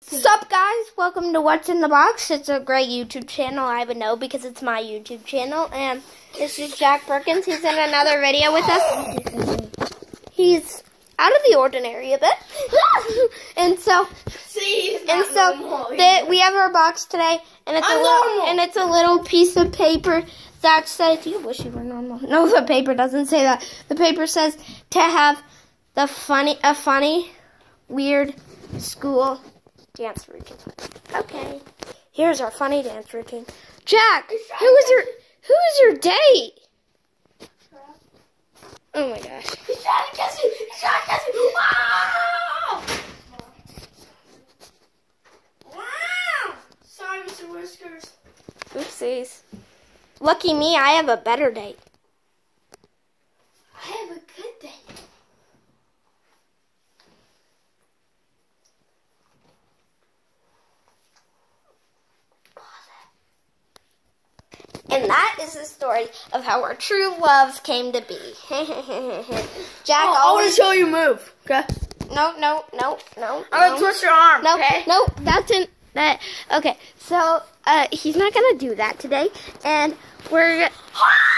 Sup guys, welcome to What's in the Box. It's a great YouTube channel, I would know because it's my YouTube channel. And this is Jack Perkins. He's in another video with us. He's out of the ordinary a bit. and so See, and so the, we have our box today and it's a little normal. and it's a little piece of paper that says you wish you were normal. No, the paper doesn't say that. The paper says to have the funny a funny weird school dance routine. Okay. Here's our funny dance routine. Jack, who is your who is your date? Oh my gosh. He's trying to catch you. He's trying to catch you. Wow! Wow! Sorry, Mr. Whiskers. Oopsies. Lucky me, I have a better date. I have a good day. And that is the story of how our true love came to be. Jack Oh, I want always to show you move. Okay. no no no no I'm gonna twist your arm. no okay? no that's in that okay so uh he's not gonna do that today and we're